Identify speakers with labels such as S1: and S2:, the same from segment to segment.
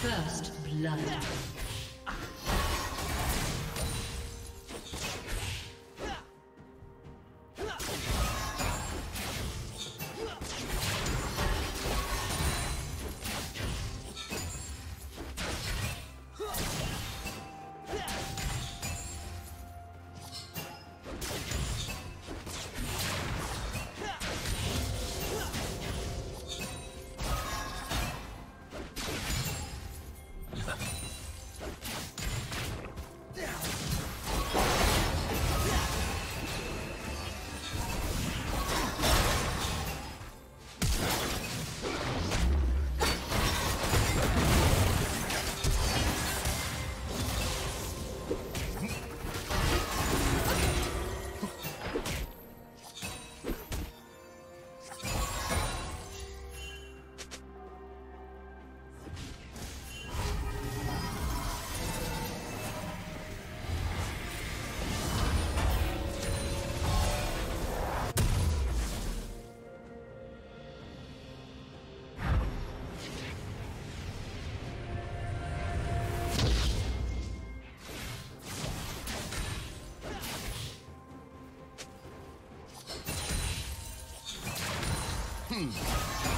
S1: First blood. Hum.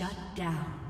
S1: Shut down.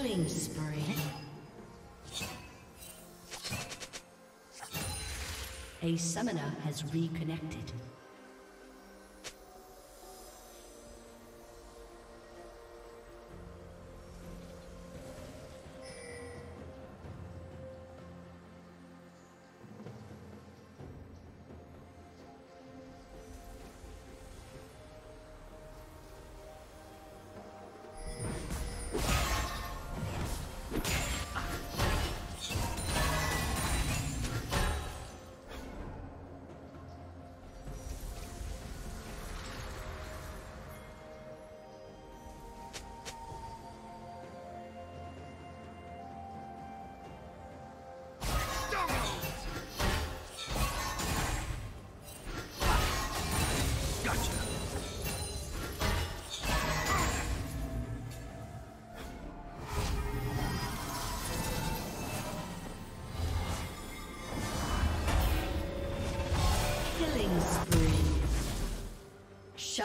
S1: Killing spree. A summoner has reconnected.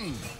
S1: Destroyed.